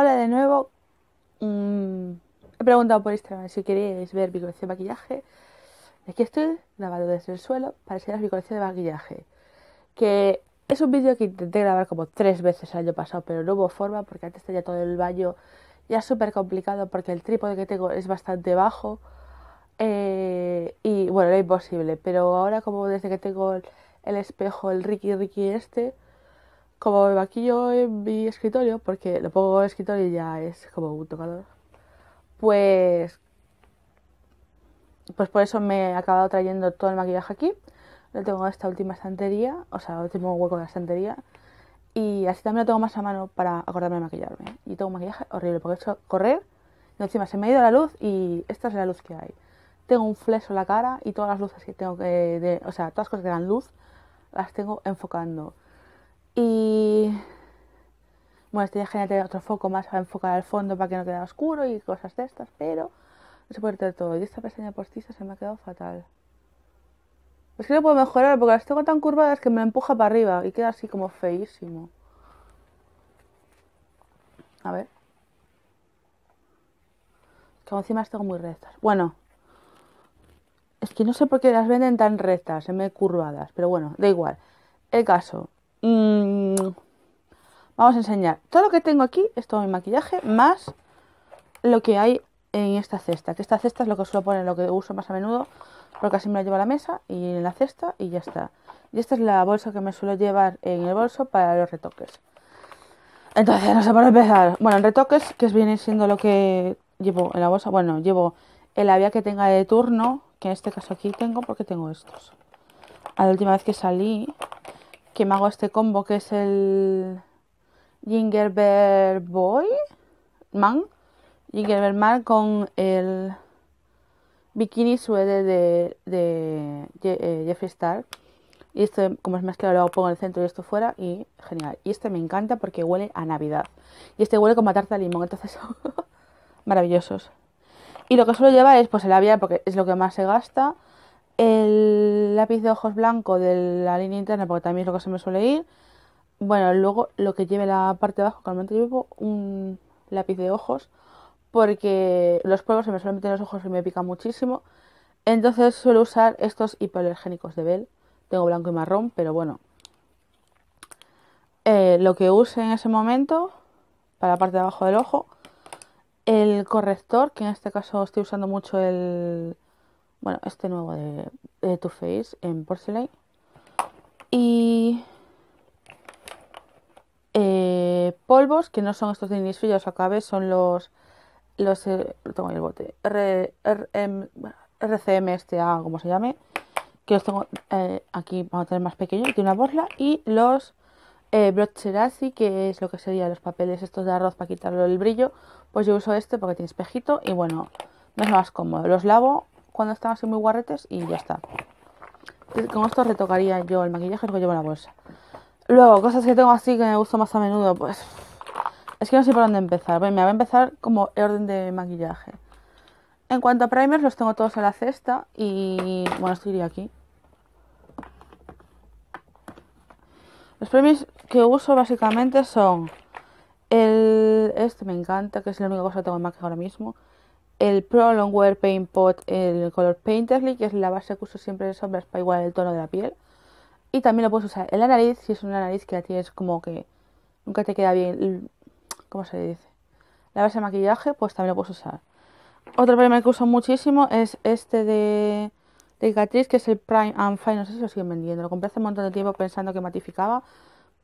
Hola de nuevo. Mm, he preguntado por Instagram si queréis ver mi colección de maquillaje. Aquí estoy, grabado desde el suelo, para enseñaros mi colección de maquillaje. Que es un vídeo que intenté grabar como tres veces el año pasado, pero no hubo forma porque antes tenía todo el baño ya súper complicado porque el trípode que tengo es bastante bajo. Eh, y bueno, era imposible. Pero ahora como desde que tengo el, el espejo, el Ricky Ricky este, como me maquillo en mi escritorio, porque lo pongo en escritorio y ya es como un tocador, pues, pues por eso me he acabado trayendo todo el maquillaje aquí. Lo tengo en esta última estantería, o sea, el último hueco de la estantería. Y así también lo tengo más a mano para acordarme de maquillarme. Y tengo un maquillaje horrible, porque he hecho correr, encima se me ha ido la luz y esta es la luz que hay. Tengo un fleso en la cara y todas las luces que tengo que, o sea, todas las cosas que dan luz, las tengo enfocando. Y bueno, genial tener otro foco más a enfocar al fondo para que no quede oscuro y cosas de estas, pero no se puede tener todo. Y esta pestaña postiza se me ha quedado fatal. Es que no puedo mejorar porque las tengo tan curvadas que me empuja para arriba y queda así como feísimo. A ver. Como encima las tengo muy rectas. Bueno. Es que no sé por qué las venden tan rectas, en vez de curvadas. Pero bueno, da igual. El caso. Mm, vamos a enseñar. Todo lo que tengo aquí es todo mi maquillaje, más lo que hay en esta cesta. Que esta cesta es lo que suelo poner, lo que uso más a menudo, porque así me la llevo a la mesa y en la cesta y ya está. Y esta es la bolsa que me suelo llevar en el bolso para los retoques. Entonces, no sé por empezar. Bueno, en retoques, que viene siendo lo que llevo en la bolsa. Bueno, llevo el labial que tenga de turno, que en este caso aquí tengo, porque tengo estos. A la última vez que salí, que me hago este combo que es el Gingerbread Boy Man. Gingerbread Man con el bikini suede de, de, eh, Jeffree Star. Y este como es mezclado luego pongo en el centro y esto fuera y genial. Y este me encanta porque huele a navidad. Y este huele como a tarta de limón entonces maravillosos. Y lo que suelo llevar es pues el labial porque es lo que más se gasta el lápiz de ojos blanco de la línea interna, porque también es lo que se me suele ir. Bueno, luego lo que lleve la parte de abajo, que normalmente llevo un lápiz de ojos, porque los polvos se me suelen meter en los ojos y me pican muchísimo. Entonces suelo usar estos hipoalergénicos de Bell. Tengo blanco y marrón, pero bueno. Eh, lo que use en ese momento, para la parte de abajo del ojo. El corrector, que en este caso estoy usando mucho el bueno, este nuevo de, Too Faced en Porcelain. Y eh, polvos, que no son estos de Innisfree, ya os acabé, son los, los eh, tengo el bote, R, RCM este A, como se llame, que los tengo eh, aquí, vamos a tener más pequeño, tiene una borla, y los eh, Brocherasi, que es lo que sería los papeles estos de arroz para quitarle el brillo, pues yo uso este porque tiene espejito y bueno, me es más cómodo. Los lavo cuando están así muy guarretes y ya está. Con esto retocaría yo el maquillaje que llevo en la bolsa. Luego, cosas que tengo así que me gustan más a menudo, pues... Es que no sé por dónde empezar. Bueno, me voy a empezar como orden de maquillaje. En cuanto a primers, los tengo todos en la cesta y... Bueno, esto iría aquí. Los primers que uso básicamente son... El... Este me encanta, que es la única cosa que tengo en maquillaje ahora mismo el Pro Longwear Paint Pot, el color Painterly, que es la base que uso siempre de sombras para igual el tono de la piel. Y también lo puedes usar en la nariz, si es una nariz que la tienes como que nunca te queda bien, ¿cómo se dice? La base de maquillaje, pues también lo puedes usar. Otro primer que uso muchísimo es este de, de Catrice, que es el Prime and Fine, no sé si lo siguen vendiendo. Lo compré hace un montón de tiempo pensando que matificaba.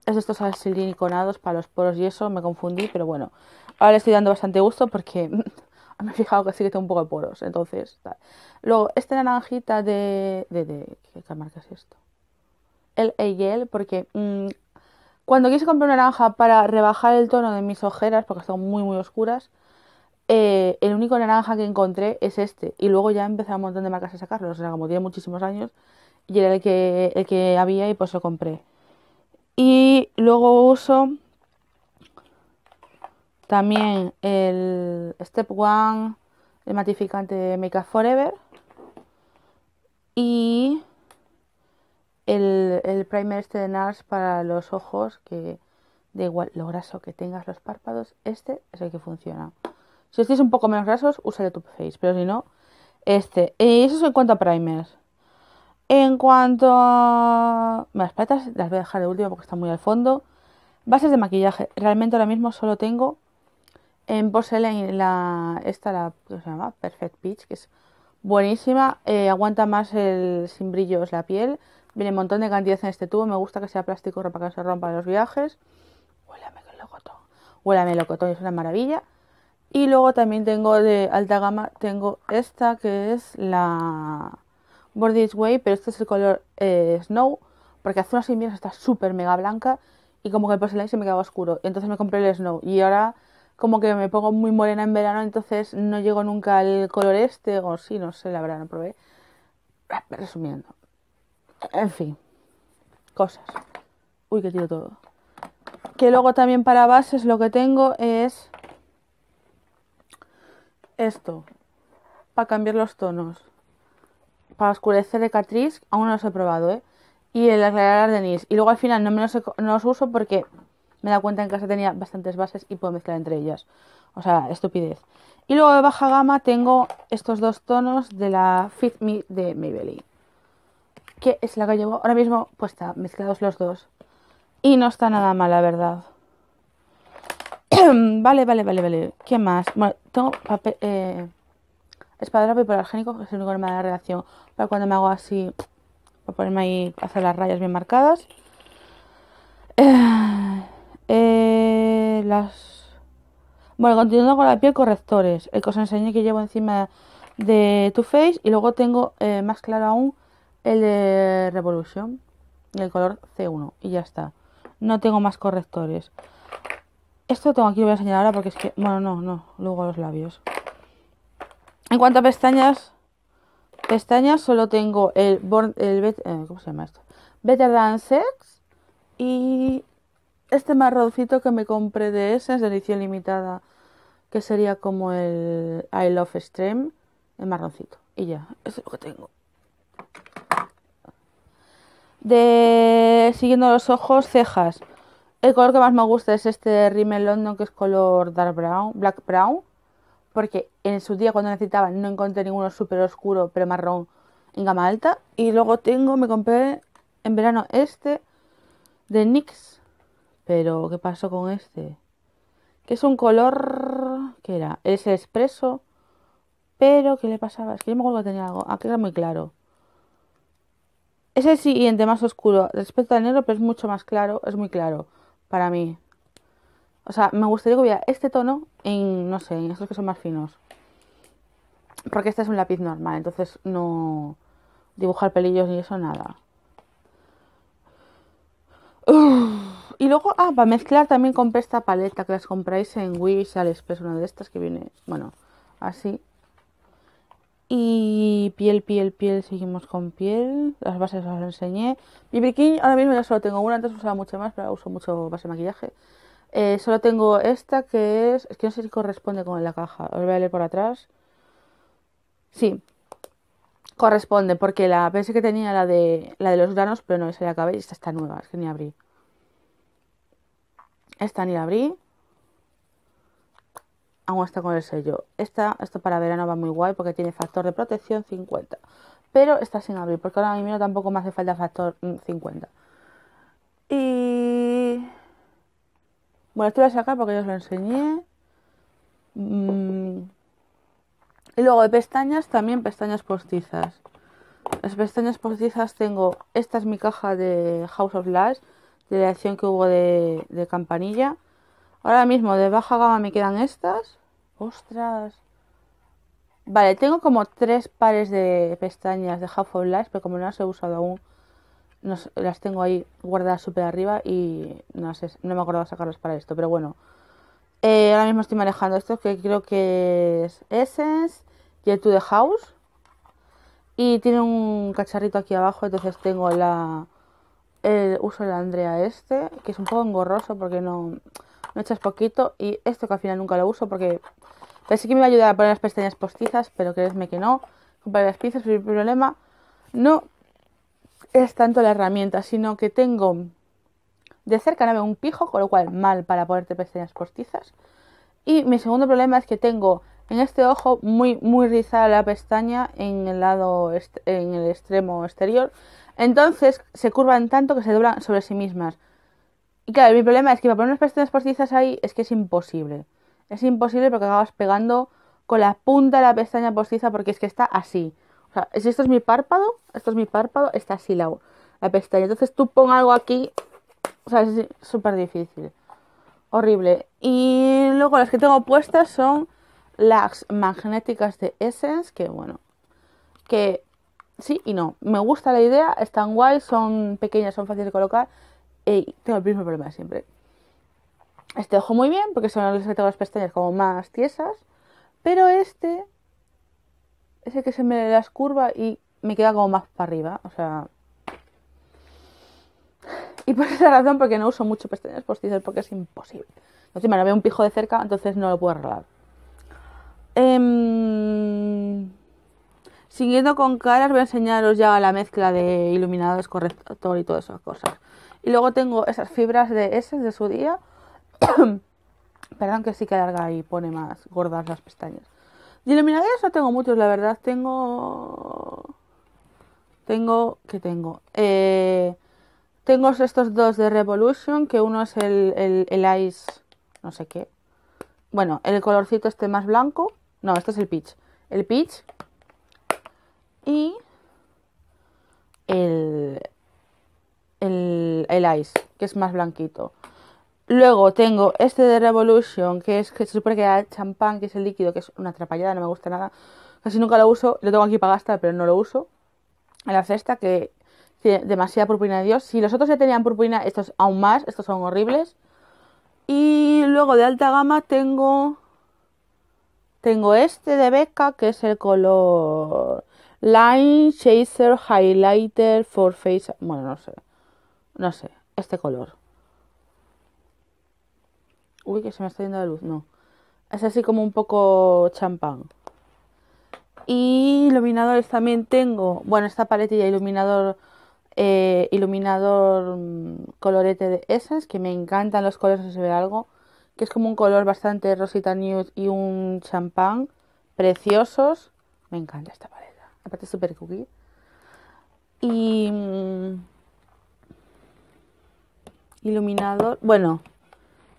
Es de estos siliniconados para los poros y eso, me confundí, pero bueno. Ahora le estoy dando bastante gusto porque me he fijado que sí que tengo un poco de poros, entonces, Luego, esta naranjita de, de, ¿qué marca es esto? El AL, porque mmm, cuando quise comprar una naranja para rebajar el tono de mis ojeras, porque están muy, muy oscuras, eh, el único naranja que encontré es este. Y luego ya a un montón de marcas a sacarlos, o sea, como tiene muchísimos años, y era el que, el que había y pues lo compré. Y luego uso también el Step One, el matificante de Makeup Forever. Y el, el primer este de NARS para los ojos, que Da igual lo graso que tengas los párpados, este es el que funciona. Si estáis un poco menos grasos, usa el Tube Face, pero si no, este. Y eso es en cuanto a primers. En cuanto a... Las paletas las voy a dejar de último porque están muy al fondo. Bases de maquillaje. Realmente ahora mismo solo tengo en Porcelain la... Esta, la... ¿Cómo se llama? Perfect Peach, que es buenísima. Eh, aguanta más el sin brillos la piel. Viene un montón de cantidad en este tubo. Me gusta que sea plástico para que no se rompa en los viajes. Huele a melocotón. Huele a melocotón, es una maravilla. Y luego también tengo de alta gama, tengo esta que es la Body Way, pero este es el color eh, Snow, porque hace unos inviernos está súper mega blanca y como que el porcelain se me quedaba oscuro. Entonces me compré el Snow y ahora como que me pongo muy morena en verano, entonces no llego nunca al color este, o sí, no sé, la verdad, no probé. Resumiendo. En fin, cosas. Uy, que tiro todo. Que luego también para bases lo que tengo es esto, para cambiar los tonos. Para oscurecer de Catrice, aún no los he probado, ¿eh? Y el aclarar de NYX. Y luego al final no me no los uso porque me da cuenta en casa tenía bastantes bases y puedo mezclar entre ellas. O sea, estupidez. Y luego de baja gama tengo estos dos tonos de la Fit Me de Maybelline. Que es la que llevo ahora mismo puesta, mezclados los dos. Y no está nada mal, la verdad. vale, vale, vale, vale. ¿Qué más? Bueno, tengo papel, eh, espadrapo hipoalergénico, que es el único que me da la reacción para cuando me hago así, para ponerme ahí, hacer las rayas bien marcadas. Eh, eh, las... Bueno, continuando con la piel, correctores. El que os enseñé que llevo encima de Too Faced y luego tengo eh, más claro aún el de Revolution, el color C1 y ya está. No tengo más correctores. Esto tengo aquí, lo voy a enseñar ahora porque es que... Bueno, no, no. Luego los labios. En cuanto a pestañas... Pestañas solo tengo el... el eh, ¿Cómo se llama esto? Better Than Sex. Y este marroncito que me compré de Essence de edición limitada. Que sería como el I Love Extreme. El marroncito. Y ya, eso es lo que tengo. De... Siguiendo los ojos, cejas. El color que más me gusta es este Rimmel London, que es color dark brown, black brown, porque en su día cuando necesitaba no encontré ninguno súper oscuro, pero marrón en gama alta. Y luego tengo, me compré en verano este de NYX, pero ¿qué pasó con este? Que es un color, ¿qué era? Es expreso, pero ¿qué le pasaba? Es que yo me acuerdo que tenía algo, aquí era muy claro. Es el siguiente más oscuro respecto al negro, pero es mucho más claro, es muy claro para mí. O sea, me gustaría que hubiera este tono en, no sé, en estos que son más finos. Porque este es un lápiz normal, entonces no dibujar pelillos ni eso, nada. Y luego, ah, para mezclar también compré esta paleta que las compráis en Wish, Aliexpress, una de estas que viene, bueno, así. Y piel, piel, piel, seguimos con piel. Las bases las enseñé. Mi bikini ahora mismo ya solo tengo una, antes usaba mucho más, pero uso mucho base de maquillaje. Eh, solo tengo esta que es. Es que no sé si corresponde con la caja. Os voy a leer por atrás. Sí, corresponde, porque la pensé que tenía la de la de los granos, pero no, esa ya acabé y esta está nueva, es que ni abrí. Esta ni la abrí aún está con el sello. Esta, esto para verano va muy guay porque tiene factor de protección 50. Pero está sin abrir porque ahora mismo tampoco me hace falta factor 50. Mm, y... Bueno, esto lo voy a sacar porque ya os lo enseñé. Mm, y luego de pestañas, también pestañas postizas. Las pestañas postizas tengo... Esta es mi caja de House of Lash, de la acción que hubo de, campanilla. Ahora mismo de baja gama me quedan estas. Ostras. Vale, tengo como tres pares de pestañas de Half of Light, pero como no las he usado aún, las tengo ahí guardadas súper arriba y no sé, no me acuerdo sacarlas para esto, pero bueno. Eh, ahora mismo estoy manejando esto que creo que es Essence, Jet to the House. Y tiene un cacharrito aquí abajo, entonces tengo la... El uso de la Andrea este, que es un poco engorroso porque no me echas poquito y esto que al final nunca lo uso porque pensé que me iba a ayudar a poner las pestañas postizas, pero créeme que no. Compré las piezas, el problema no es tanto la herramienta, sino que tengo De cerca no un pijo, con lo cual mal para ponerte pestañas postizas. Y mi segundo problema es que tengo en este ojo muy, muy rizada la pestaña en el lado, en el extremo exterior. Entonces se curvan tanto que se doblan sobre sí mismas. Y claro, mi problema es que para poner unas pestañas postizas ahí es que es imposible. Es imposible porque acabas pegando con la punta de la pestaña postiza porque es que está así. O sea, si esto es mi párpado, esto es mi párpado, está así la, la pestaña. Entonces tú pon algo aquí, o sea, es súper difícil. Horrible. Y luego las que tengo puestas son las magnéticas de Essence, que bueno, que sí y no. Me gusta la idea, están guay, son pequeñas, son fáciles de colocar. Y tengo el mismo problema siempre. Este ojo muy bien, porque son los que tengo las pestañas como más tiesas. Pero este es el que se me las curva y me queda como más para arriba. O sea. Y por esa razón, porque no uso mucho pestañas postizas, porque es imposible. Encima no veo un pijo de cerca, entonces no lo puedo arreglar. Em, siguiendo con caras, voy a enseñaros ya la mezcla de iluminadores corrector y todas esas cosas. Y luego tengo esas fibras de S de su día. Perdón que sí que larga y pone más gordas las pestañas. De iluminadores no tengo muchos, la verdad. Tengo... Tengo... ¿Qué tengo? Eh, tengo estos dos de Revolution, que uno es el, el, el Ice... No sé qué. Bueno, el colorcito este más blanco no, este es el pitch. El pitch y el, el, el ice, que es más blanquito. Luego tengo este de Revolution, que es que se supone que era champán, que es el líquido, que es una atrapallada, no me gusta nada. Casi nunca lo uso, lo tengo aquí para gastar, pero no lo uso. En la cesta, que tiene demasiada purpurina de Dios. Si los otros ya tenían purpurina, estos aún más, estos son horribles. Y luego de alta gama tengo tengo este de Becca, que es el color Line Chaser Highlighter for Face. Bueno, no sé. No sé. Este color. Uy, que se me está yendo la luz. No. Es así como un poco champán. Y iluminadores también tengo. Bueno, esta paletilla iluminador. Eh, iluminador mm, colorete de Essence. Que me encantan los colores si se ve algo que es como un color bastante rosita nude y un champán preciosos. Me encanta esta paleta, aparte super cookie. Y mm, iluminador, bueno,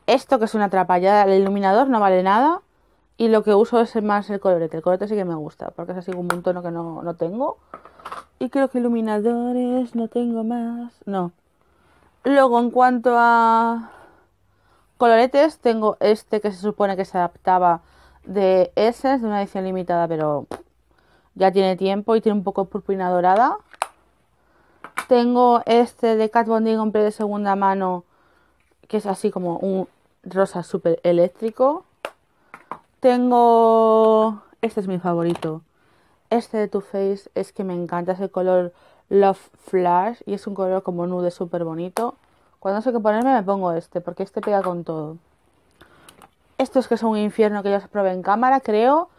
esto que es una atrapallada, el iluminador no vale nada y lo que uso es más el colorete. El colorete sí que me gusta porque es así como un tono que no, no tengo. Y creo que iluminadores no tengo más. No. Luego en cuanto a Coloretes tengo este que se supone que se adaptaba de Essence, de una edición limitada, pero ya tiene tiempo y tiene un poco purpurina dorada. Tengo este de Kat Von D compré de segunda mano, que es así como un rosa súper eléctrico. Tengo... Este es mi favorito. Este de Too Faced es que me encanta, ese color Love Flash y es un color como nude súper bonito. Cuando no sé qué ponerme me pongo este, porque este pega con todo. Estos que son un infierno que ya os probé en cámara, creo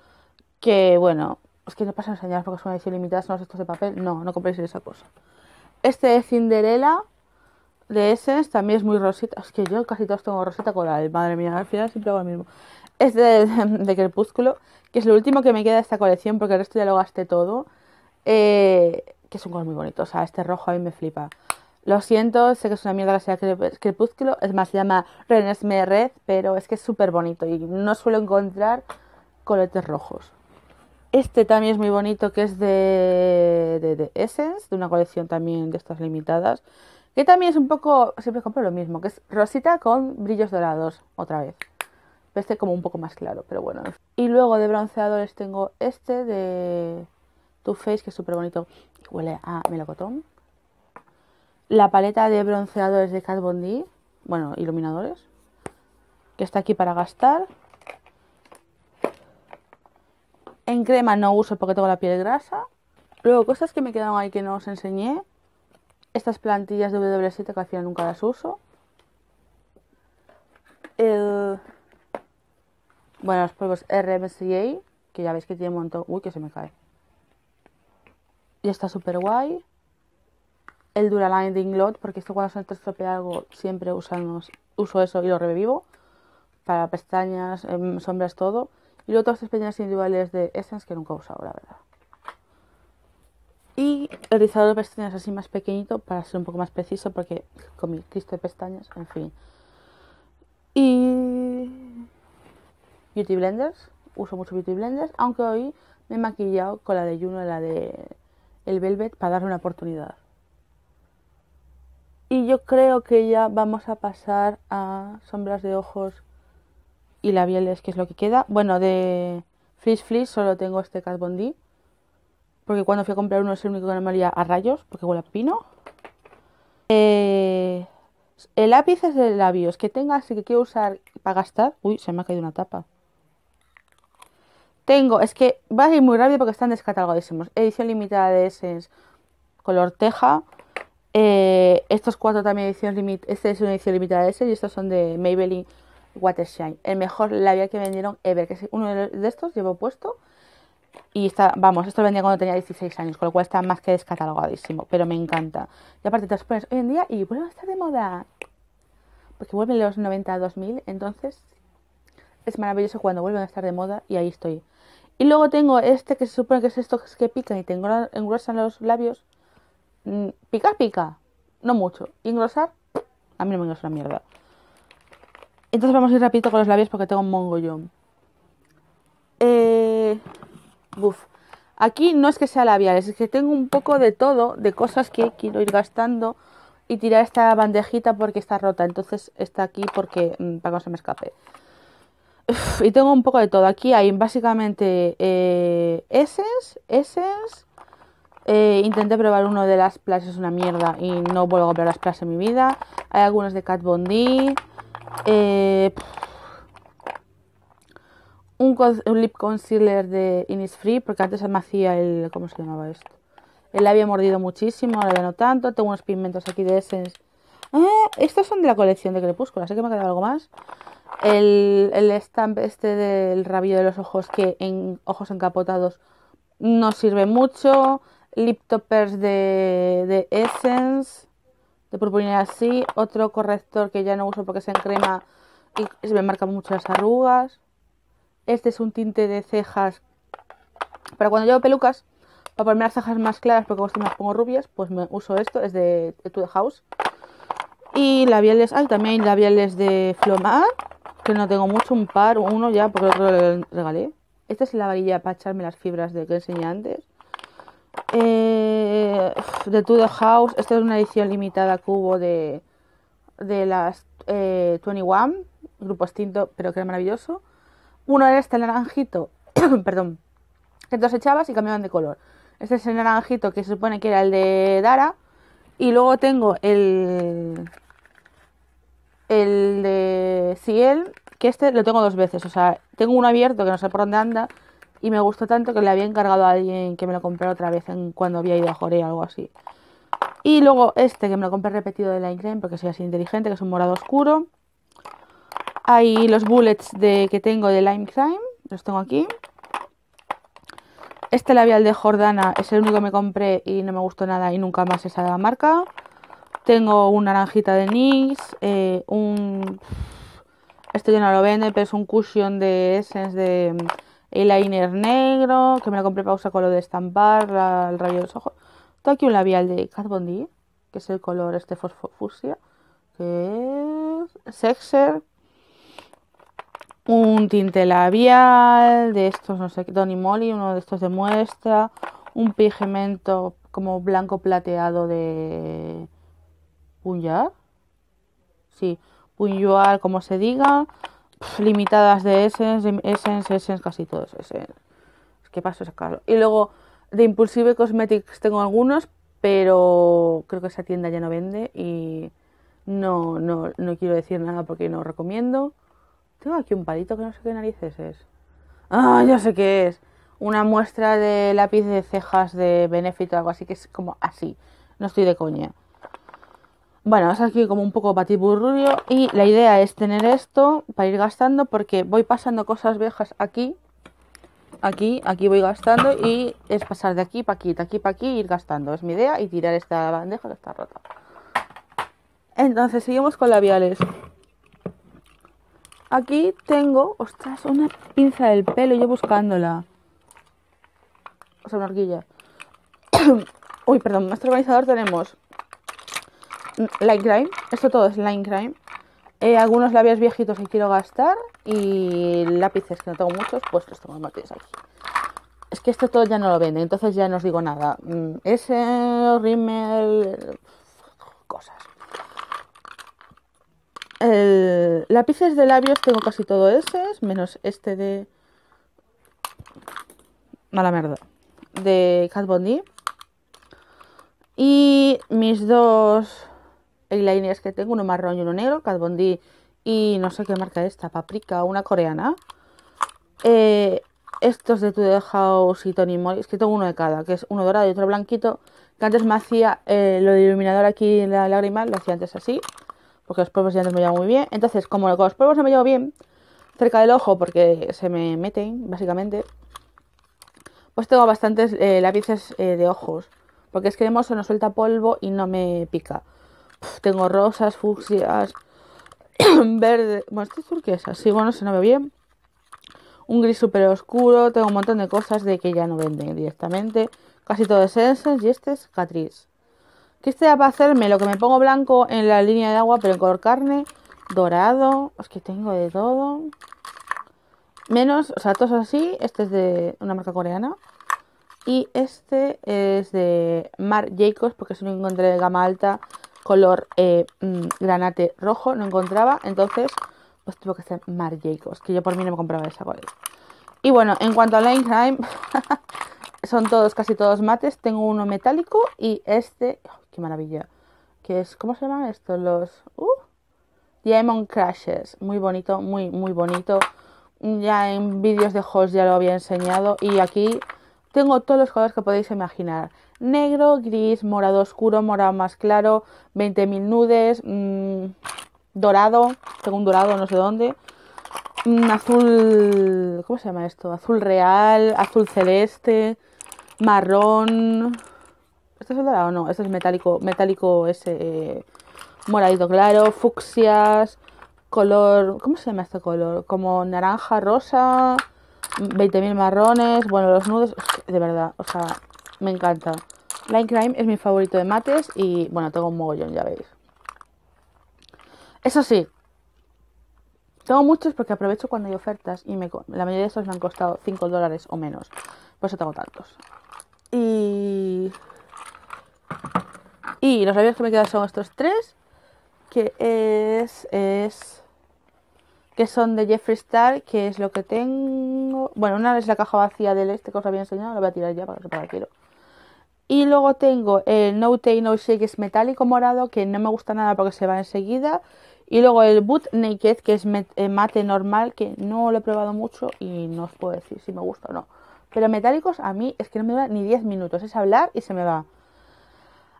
que, bueno, es que no pasa a enseñar porque son edición limitada, son estos de papel. No, no compréis esa cosa. Este de Cinderella de Essence también es muy rosita. Es que yo casi todos tengo rosita coral, madre mía, al final siempre hago lo mismo. Este de, de, Crepúsculo, que es lo último que me queda de esta colección porque el resto ya lo gasté todo. Eh, que es un color muy bonito, o sea, este rojo a mí me flipa. Lo siento, sé que es una mierda que sea Crepúsculo, es más, se llama Renesme Red, pero es que es súper bonito y no suelo encontrar coletes rojos. Este también es muy bonito, que es de, de, Essence, de una colección también de estas limitadas, que también es un poco, siempre compro lo mismo, que es rosita con brillos dorados, otra vez. Este como un poco más claro, pero bueno. Y luego de bronceadores tengo este de Too Faced, que es súper bonito, huele a melocotón la paleta de bronceadores de Kat Von D, bueno, iluminadores, que está aquí para gastar. En crema no uso porque tengo la piel grasa. Luego, cosas que me quedan ahí que no os enseñé. Estas plantillas de W7 que al final nunca las uso. El... Bueno, los polvos RMCA, que ya veis que tiene un montón... Uy, que se me cae. Y está súper guay el Duraline de Inglot, porque esto cuando se te estropea algo siempre usamos, uso eso y lo revivo. Para pestañas, em, sombras, todo. Y luego todas estas pestañas individuales de Essence que nunca he usado, la verdad. Y el rizador de pestañas así más pequeñito para ser un poco más preciso porque con mi cristo de pestañas, en fin. Y Beauty Blenders, uso mucho Beauty Blenders, aunque hoy me he maquillado con la de Juno, la de el Velvet, para darle una oportunidad. Y yo creo que ya vamos a pasar a sombras de ojos y labiales, que es lo que queda. Bueno, de Freeze Freeze solo tengo este Kat Von porque cuando fui a comprar uno es el único que no me haría a rayos, porque huele a pino. Eh, el lápiz es de labios que tenga, así que quiero usar para gastar. Uy, se me ha caído una tapa. Tengo, es que va a ir muy rápido porque están descatalogadísimos. Edición limitada de Essence, color teja. Eh, estos cuatro también edición limitada. Este es una edición limitada de Essence y estos son de Maybelline Watershine. El mejor labial que vendieron ever. Que es uno de estos llevo puesto y está, vamos, esto lo vendía cuando tenía 16 años, con lo cual está más que descatalogadísimo, pero me encanta. Y aparte te los pones hoy en día y vuelve a estar de moda. Porque vuelven los 90 a 2000, entonces es maravilloso cuando vuelven a estar de moda y ahí estoy. Y luego tengo este que se supone que es estos que pican y te engrosan los labios. Mm, picar, pica. No mucho. engrosar, a mí no me engrosa la mierda. Entonces vamos a ir rapidito con los labios porque tengo un mongollón. Eh. Aquí no es que sea labiales, es que tengo un poco de todo, de cosas que quiero ir gastando y tirar esta bandejita porque está rota. Entonces está aquí porque mm, para que no se me escape. y tengo un poco de todo. Aquí hay básicamente eh, Essence. Eh, intenté probar uno de las Plus, es una mierda y no vuelvo a comprar las Plus en mi vida. Hay algunos de Kat Von D. Eh, un, lip concealer de Innisfree, porque antes me hacía el. ¿Cómo se llamaba esto? Él había mordido muchísimo, ahora ya no tanto. Tengo unos pigmentos aquí de Essence. Ah, estos son de la colección de Crepúsculo, así que me ha quedado algo más. El, el stamp este del rabillo de los ojos, que en ojos encapotados no sirve mucho. Lip toppers de, de Essence, de purpurina así. Otro corrector que ya no uso porque se encrema y se me marcan mucho las arrugas. Este es un tinte de cejas para cuando llevo pelucas, para ponerme las cejas más claras, porque si me las pongo rubias, pues me uso esto, es de Etude House. Y labiales, ay, también hay labiales de Flomar, que no tengo mucho, un par, uno ya, porque otro lo regalé. Esta es la varilla para echarme las fibras de que enseñé antes. Eh, de Tudo House, esta es una edición limitada cubo de, de las eh, 21, grupo extinto, pero que era maravilloso. Uno era este naranjito, perdón, que te echabas y cambiaban de color. Este es el naranjito que se supone que era el de Dara. Y luego tengo el, el de Ciel, que este lo tengo dos veces. O sea, tengo uno abierto que no sé por dónde anda. Y me gustó tanto que le había encargado a alguien que me lo comprara otra vez en, cuando había ido a Joré o algo así. Y luego este que me lo compré repetido de Line Creme porque soy así inteligente, que es un morado oscuro. Hay los bullets de, que tengo de Lime Crime, los tengo aquí. Este labial de Jordana es el único que me compré y no me gustó nada y nunca más esa marca. Tengo un naranjita de NYX, eh, un... Este ya no lo vende, pero es un cushion de Essence de mm, eyeliner negro, que me lo compré para usar con lo de estampar, el rayo de los ojos. Tengo aquí un labial de Kat Von D, que es el color este fosfofusia, que es Sexer, un tinte labial de estos, no sé, Donny Molly, uno de estos de muestra, un pigmento como blanco plateado de Punyar, sí, Punyar, como se diga, limitadas de Essence, Essence, Essence, casi todos Essence. Es que paso sacarlo. Y luego de Impulsive Cosmetics tengo algunos, pero creo que esa tienda ya no vende y no, no, no quiero decir nada porque no recomiendo. Tengo aquí un palito que no sé qué narices es. Ah, ya sé qué es. Una muestra de lápiz de cejas de Benefit o algo así, que es como así. No estoy de coña. Bueno, es aquí como un poco patiburrillo y la idea es tener esto para ir gastando porque voy pasando cosas viejas aquí aquí, aquí voy gastando y es pasar de aquí para aquí, de aquí para aquí, ir gastando. Es mi idea y tirar esta bandeja que está rota. Entonces seguimos con labiales. Aquí tengo, ostras, una pinza del pelo, yo buscándola. O sea, una horquilla. Uy, perdón, nuestro organizador tenemos Line Crime. Esto todo es Line Crime. Eh, algunos labios viejitos que quiero gastar y lápices que no tengo muchos, pues los tengo metidos aquí. Es que esto todo ya no lo vende, entonces ya no os digo nada. Mm, ese, Rimmel, cosas. lápices de labios tengo casi todo ese, menos este de... Mala mierda. De Kat Von Y mis dos eyeliners que tengo, uno marrón y uno negro, Kat y no sé qué marca es esta, Paprika, una coreana. Eh, estos de The House y Tony Moly, es que tengo uno de cada, que es uno dorado y otro blanquito, que antes me hacía eh, lo de iluminador aquí en la lágrima, lo hacía antes así, porque los polvos ya antes me llevan muy bien. Entonces, como con los polvos no me llevo bien, cerca del ojo, porque se me meten, básicamente, pues tengo bastantes eh, lápices de ojos, porque es que el no suelta polvo y no me pica tengo rosas, fucsias, verde. Bueno, este es turquesa, sí, bueno, se no ve bien. Un gris súper oscuro. Tengo un montón de cosas de que ya no venden directamente. Casi todo es Essence y este es Catrice. Que este va a hacerme lo que me pongo blanco en la línea de agua, pero en color carne, dorado. Es que tengo de todo. Menos, o sea, todos así. Este es de una marca coreana. Y este es de Mar Jacobs, porque es un encontré de gama alta color eh, mm, granate rojo, no encontraba, entonces pues tuvo que ser Mar Jacobs, que yo por mí no me compraba esa color. Y bueno, en cuanto a Line Crime, son todos, casi todos mates, tengo uno metálico y este, qué maravilla, que es, ¿cómo se llaman estos? Los, uh, Diamond Crashes, muy bonito, muy, muy bonito. Ya en vídeos de host ya lo había enseñado y aquí tengo todos los colores que podéis imaginar negro, gris, morado oscuro, morado más claro, 20.000 nudes, mm, dorado, un dorado no sé dónde, mm, azul, ¿cómo se llama esto? Azul real, azul celeste, marrón, ¿este es el dorado? No, este es metálico, metálico ese, eh, moradito claro, fucsias, color, ¿cómo se llama este color? Como naranja, rosa, 20.000 marrones, bueno, los nudes, de verdad, o sea, me encanta. Line Crime es mi favorito de mates y bueno, tengo un mogollón, ya veis. Eso sí, tengo muchos porque aprovecho cuando hay ofertas y me, la mayoría de esos me han costado 5 dólares o menos. Por eso tengo tantos. Y... Y los labios que me quedan son estos tres. Que es... es que son de Jeffree Star, que es lo que tengo. Bueno, una es la caja vacía del este que os había enseñado, lo voy a tirar ya para que para quiero. Y luego tengo el No Take No Shake, es metálico morado, que no me gusta nada porque se va enseguida. Y luego el Boot Naked, que es eh, mate normal, que no lo he probado mucho y no os puedo decir si me gusta o no. Pero metálicos a mí es que no me da ni 10 minutos, es hablar y se me va.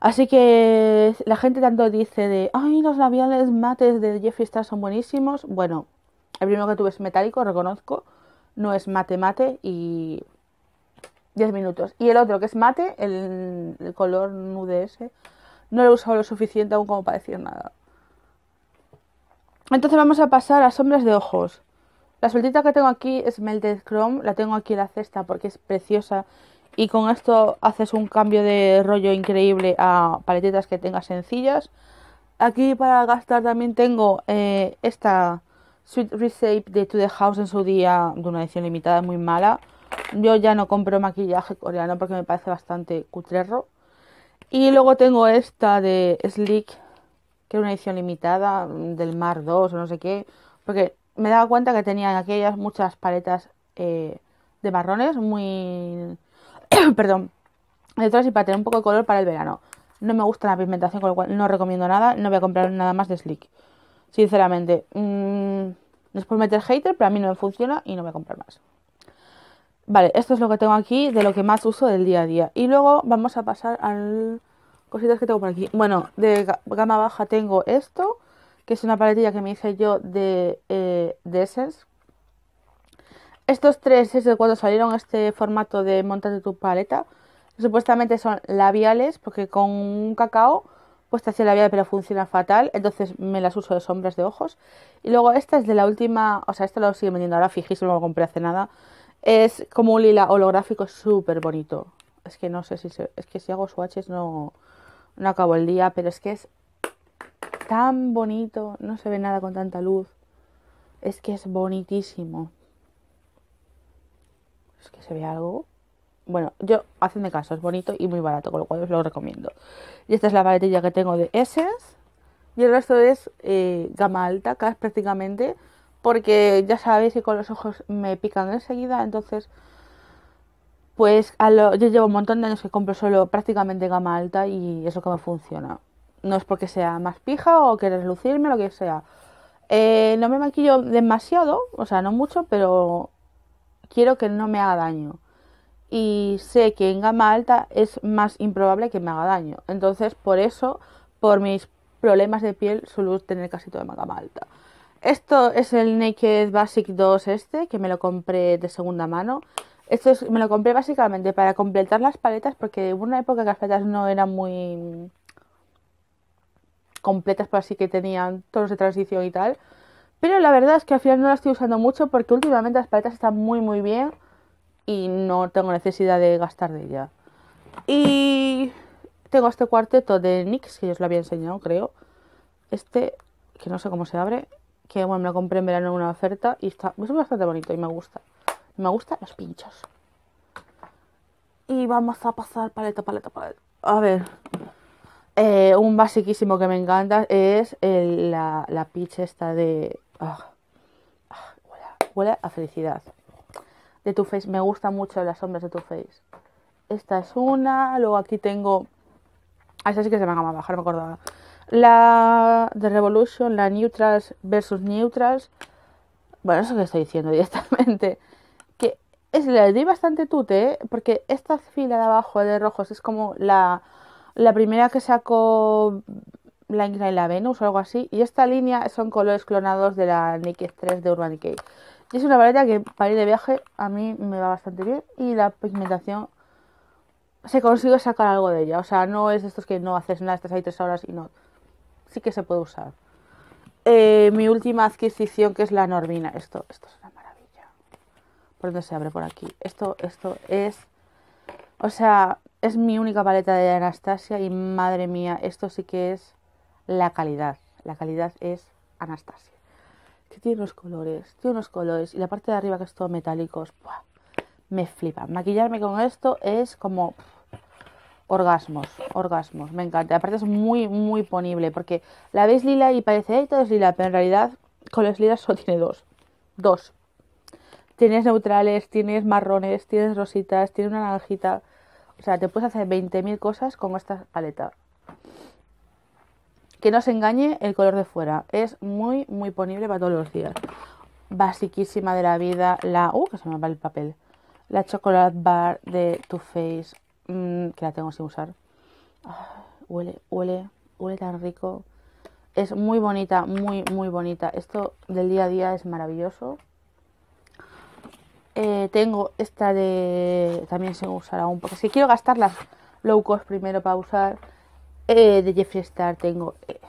Así que la gente tanto dice de, ay, los labiales mates de Jeffree Star son buenísimos. Bueno, el primero que tuve es metálico, reconozco, no es mate mate y 10 minutos. Y el otro, que es mate, el, color nude ese, no lo he usado lo suficiente aún como para decir nada. Entonces vamos a pasar a sombras de ojos. La sueltita que tengo aquí es Melted Chrome, la tengo aquí en la cesta porque es preciosa y con esto haces un cambio de rollo increíble a paletitas que tengas sencillas. Aquí para gastar también tengo eh, esta Sweet Recipe de To The House en su día, de una edición limitada muy mala. Yo ya no compro maquillaje coreano porque me parece bastante cutrerro. Y luego tengo esta de Slick, que es una edición limitada del Mar 2 o no sé qué. Porque me daba cuenta que tenían aquellas muchas paletas eh, de marrones muy... Perdón. Detrás y para tener un poco de color para el verano. No me gusta la pigmentación, con lo cual no recomiendo nada. No voy a comprar nada más de Slick. Sinceramente. Mmm, después meter hater, pero a mí no me funciona y no voy a comprar más. Vale, esto es lo que tengo aquí de lo que más uso del día a día. Y luego vamos a pasar al cositas que tengo por aquí. Bueno, de gama baja tengo esto, que es una paletilla que me hice yo de, eh, de Essence. Estos tres es de cuando salieron este formato de montate tu paleta. Supuestamente son labiales, porque con un cacao pues te hace labial pero funciona fatal, entonces me las uso de sombras de ojos. Y luego esta es de la última, o sea, esta lo sigue vendiendo ahora, fijísimo, lo compré hace nada. Es como un lila holográfico súper bonito. Es que no sé si se, es que si hago swatches no, no acabo el día, pero es que es tan bonito, no se ve nada con tanta luz. Es que es bonitísimo. Es que se ve algo. Bueno, yo, hacedme caso, es bonito y muy barato, con lo cual os lo recomiendo. Y esta es la paletilla que tengo de Essence. Y el resto es eh, gama alta, casi prácticamente. Porque ya sabéis que con los ojos me pican enseguida, entonces pues yo llevo un montón de años que compro solo prácticamente gama alta y eso que me funciona. No es porque sea más pija o querer lucirme, lo que sea. Eh, no me maquillo demasiado, o sea, no mucho, pero quiero que no me haga daño. Y sé que en gama alta es más improbable que me haga daño. Entonces, por eso, por mis problemas de piel, suelo tener casi toda gama alta. Esto es el Naked Basic 2 este, que me lo compré de segunda mano. Esto me lo compré básicamente para completar las paletas porque hubo una época que las paletas no eran muy completas, por así que tenían tonos de transición y tal. Pero la verdad es que al final no las estoy usando mucho porque últimamente las paletas están muy muy bien y no tengo necesidad de gastar de ella. Y tengo este cuarteto de NYX que yo os lo había enseñado, creo. Este, que no sé cómo se abre, que bueno, me lo compré en verano en una oferta y está es bastante bonito y me gusta. Me gustan los pinchos. Y vamos a pasar paleta, paleta, paleta. A ver. Eh, un basiquísimo que me encanta es la, la peach esta de... Ah, ah, huele, a felicidad. De Too Face. Me gustan mucho las sombras de Too Face. Esta es una. Luego aquí tengo... Ah, esa sí que se me va a bajar, me acordaba. La de Revolution, la Neutrals versus Neutrals. Bueno, eso que estoy diciendo directamente es, le di bastante tute, ¿eh? porque esta fila de abajo de rojos es como la, la primera que sacó la Ingrid y la Venus o algo así. Y esta línea son colores clonados de la Naked 3 de Urban Decay. Y es una paleta que para ir de viaje a mí me va bastante bien. Y la pigmentación se consigue sacar algo de ella. O sea, no es de estos que no haces nada, estás ahí tres horas y no. Sí que se puede usar. Eh, mi última adquisición que es la Normina. Esto, esto es una ¿Por dónde se abre? Por aquí. Esto, esto es... O sea, es mi única paleta de Anastasia y madre mía, esto sí que es la calidad. La calidad es Anastasia. Que tiene unos colores, tiene unos colores. Y la parte de arriba que es todo metálicos, me flipa. Maquillarme con esto es como orgasmos, orgasmos. Me encanta. Aparte es muy, muy ponible porque la veis lila y parece, que todo es lila, pero en realidad con los lilas solo tiene dos. Dos. Tienes neutrales, tienes marrones, tienes rositas, tienes una naranjita. O sea, te puedes hacer 20.000 cosas con esta paleta. Que no se engañe el color de fuera. Es muy, muy ponible para todos los días. Basiquísima de la vida. La... Uh, que se me va el papel. La Chocolate Bar de Too Faced. Mm, que la tengo sin usar. huele, huele, huele tan rico. Es muy bonita, muy, muy bonita. Esto del día a día es maravilloso. Eh, tengo esta de. También se usar aún, porque si quiero gastar las low cost primero para usar. Eh, de Jeffree Star tengo. Eh,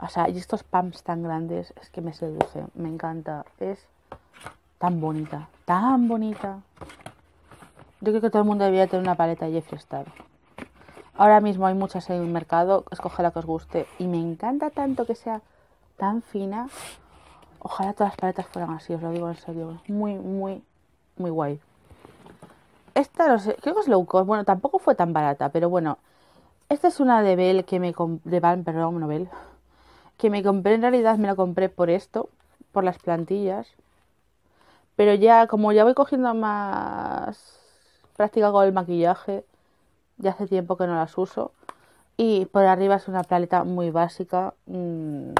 o sea, y estos pumps tan grandes es que me seduce, me encanta. Es tan bonita, tan bonita. Yo creo que todo el mundo debería tener una paleta Jeffree Star. Ahora mismo hay muchas en el mercado, escoge la que os guste. Y me encanta tanto que sea tan fina. Ojalá todas las paletas fueran así, os lo digo en serio. Muy, muy, muy guay. Esta no sé, creo que es low cost. Bueno, tampoco fue tan barata, pero bueno. Esta es una de Bell que me de Van, perdón, no Bell. Que me compré, en realidad me la compré por esto, por las plantillas. Pero ya, como ya voy cogiendo más práctica con el maquillaje, ya hace tiempo que no las uso. Y por arriba es una paleta muy básica. Mmm,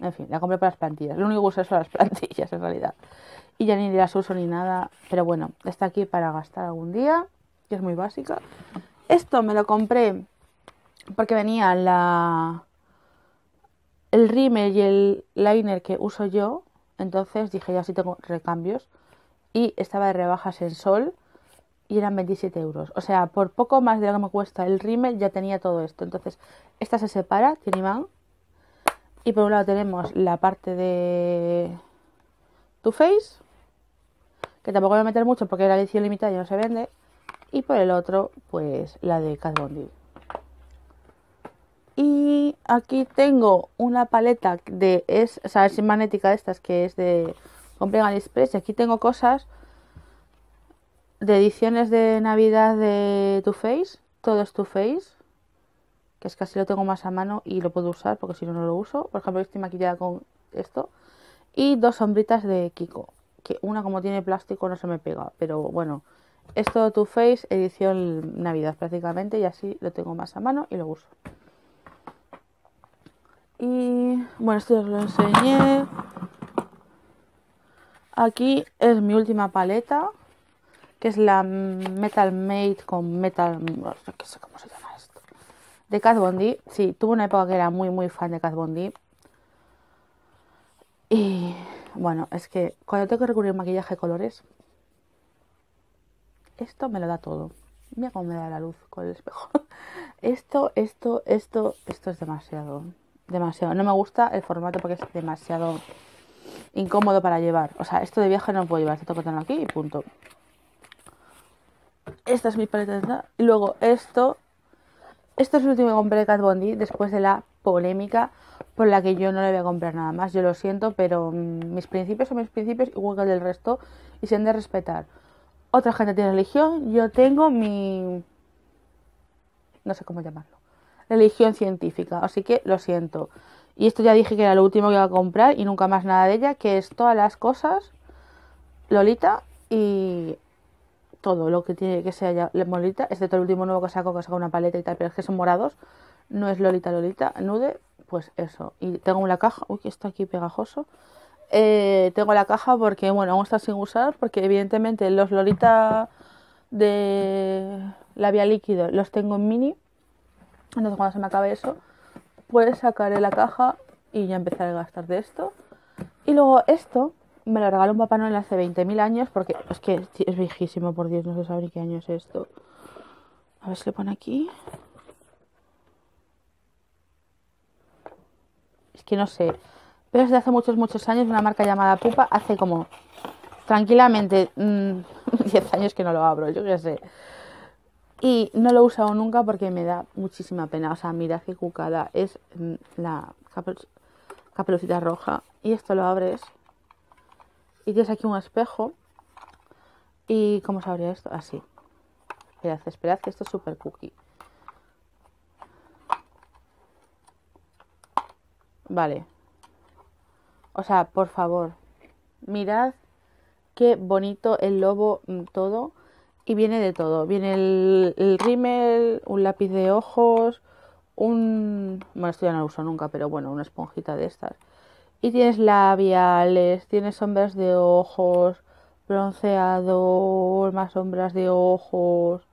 en fin, la compré para las plantillas. Lo único que uso son las plantillas en realidad. Y ya ni las uso ni nada. Pero bueno, está aquí para gastar algún día. Que es muy básica. Esto me lo compré porque venía la el rímel y el liner que uso yo. Entonces dije, ya sí tengo recambios. Y estaba de rebajas en Sol y eran 27 euros. O sea, por poco más de lo que me cuesta el rímel ya tenía todo esto. Entonces, esta se separa, tiene imán. Y por un lado tenemos la parte de Too Face, que tampoco voy a meter mucho porque la edición limitada ya no se vende. Y por el otro, pues la de Kat Bondi. Y aquí tengo una paleta de es, o sea, es magnética de estas que es de compré en AliExpress. Y aquí tengo cosas de ediciones de Navidad de Too Face. Todo es Too Face. Que es casi lo tengo más a mano y lo puedo usar porque si no, no lo uso. Por ejemplo, estoy maquillada con esto. Y dos sombritas de Kiko. Que una como tiene plástico no se me pega. Pero bueno, es todo Too Face edición Navidad prácticamente. Y así lo tengo más a mano y lo uso. Y bueno, esto os lo enseñé. Aquí es mi última paleta, que es la Metal Made con Metal. No sé cómo se llama esto. De Kat Bondi. Sí, tuve una época que era muy, muy fan de Kat Bondi. Y bueno, es que cuando tengo que recurrir maquillaje de colores, esto me lo da todo. Mira cómo me da la luz con el espejo. Esto, esto, esto, esto es demasiado demasiado. No me gusta el formato porque es demasiado incómodo para llevar. O sea, esto de viaje no puedo llevar. Esto que tengo aquí y punto. Esta es mi paleta Y luego esto. Esto es el último que compré de Kat Bondi después de la polémica por la que yo no le voy a comprar nada más. Yo lo siento, pero mm, mis principios son mis principios igual que el del resto y se han de respetar. Otra gente tiene religión, yo tengo mi... no sé cómo llamarlo religión científica. Así que lo siento. Y esto ya dije que era lo último que iba a comprar y nunca más nada de ella, que es todas las cosas, Lolita y todo lo que tiene que ser ya Lolita, excepto el último nuevo que saco, que saco una paleta y tal, pero es que son morados. No es Lolita Lolita, nude, pues eso. Y tengo una caja, uy, que está aquí pegajoso. Eh, tengo la caja porque, bueno, aún está sin usar, porque evidentemente los Lolita de labial líquido los tengo en mini entonces cuando se me acabe eso, pues sacaré la caja y ya empezaré a gastar de esto. Y luego esto me lo regaló un Papá Noel hace 20.000 años porque es que es viejísimo, por Dios, no sé saber qué año es esto. A ver si le pone aquí. Es que no sé. Pero es de hace muchos, muchos años, una marca llamada Pupa, hace como tranquilamente 10 mm, años que no lo abro, yo qué sé. Y no lo he usado nunca porque me da muchísima pena. O sea, mirad qué cucada es mm, la caperucita roja. Y esto lo abres. Y tienes aquí un espejo. ¿Y cómo se abría esto? Así. Esperad, esperad que esto es súper cookie. Vale. O sea, por favor. Mirad qué bonito el lobo mm, todo y viene de todo. Viene el, el rímel, un lápiz de ojos, un... Bueno, esto ya no lo uso nunca, pero bueno, una esponjita de estas. Y tienes labiales, tienes sombras de ojos, bronceador, más sombras de ojos,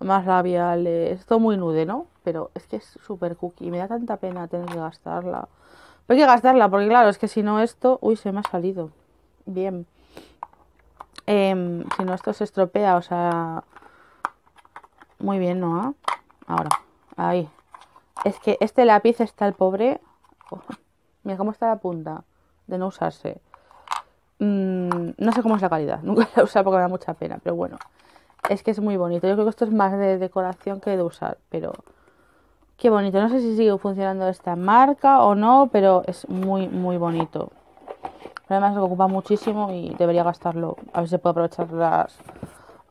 más labiales. Todo muy nude, ¿no? Pero es que es súper cookie. Me da tanta pena tener que gastarla. Pero hay que gastarla, porque claro, es que si no esto... Uy, se me ha salido. Bien. Em, si no, esto se estropea, o sea... Muy bien, ¿no? Ahora, ahí. Es que este lápiz está el pobre... mira cómo está la punta de no usarse. Mm, no sé cómo es la calidad. Nunca la he usado porque me da mucha pena, pero bueno. Es que es muy bonito. Yo creo que esto es más de decoración que de usar, pero... Qué bonito. No sé si sigue funcionando esta marca o no, pero es muy, muy bonito. Además lo ocupa muchísimo y debería gastarlo. A ver si puedo aprovechar las,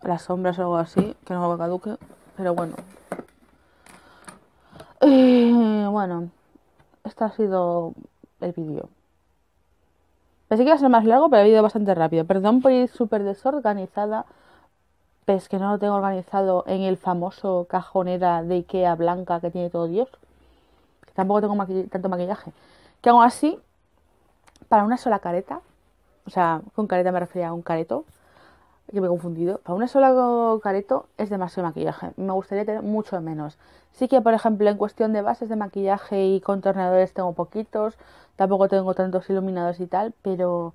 las sombras o algo así, que no me caduque. Pero bueno. Y bueno, este ha sido el vídeo. Pensé que iba a ser más largo, pero ha ido bastante rápido. Perdón por ir súper desorganizada. Pero es que no lo tengo organizado en el famoso cajonera de Ikea blanca que tiene todo Dios. tampoco tengo tanto maquillaje. Que hago así para una sola careta, o sea, con careta me refería a un careto, que me he confundido. Para una sola careto es demasiado maquillaje. Me gustaría tener mucho menos. Sí que, por ejemplo, en cuestión de bases de maquillaje y contornadores tengo poquitos. Tampoco tengo tantos iluminados y tal. Pero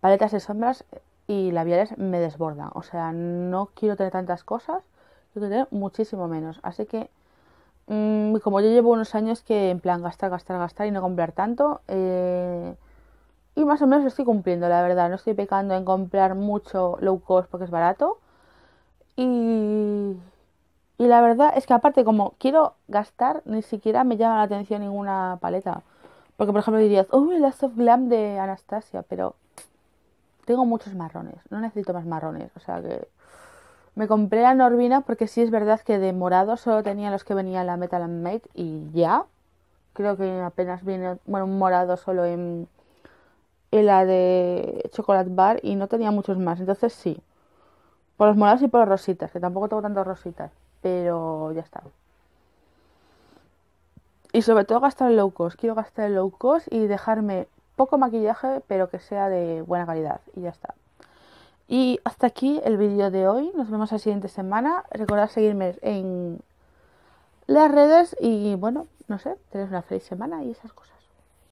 paletas de sombras y labiales me desbordan. O sea, no quiero tener tantas cosas. Quiero tener muchísimo menos. Así que, mmm, como yo llevo unos años que en plan gastar, gastar, gastar y no comprar tanto. Eh, y más o menos estoy cumpliendo, la verdad. No estoy pecando en comprar mucho low cost porque es barato. Y, y la verdad es que aparte como quiero gastar, ni siquiera me llama la atención ninguna paleta. Porque por ejemplo dirías, uy, la Soft Glam de Anastasia, pero tengo muchos marrones, no necesito más marrones. O sea que me compré la Norvina porque sí es verdad que de morado solo tenía los que venían en la Metal and Mate y ya. Creo que apenas viene, bueno, un morado solo en y la de Chocolate Bar y no tenía muchos más. Entonces sí. Por los morados y por los rositas, que tampoco tengo tantos rositas. Pero ya está. Y sobre todo gastar el low cost. Quiero gastar el low cost y dejarme poco maquillaje, pero que sea de buena calidad. Y ya está. Y hasta aquí el vídeo de hoy. Nos vemos la siguiente semana. Recordad seguirme en las redes y bueno, no sé, tenéis una feliz semana y esas cosas.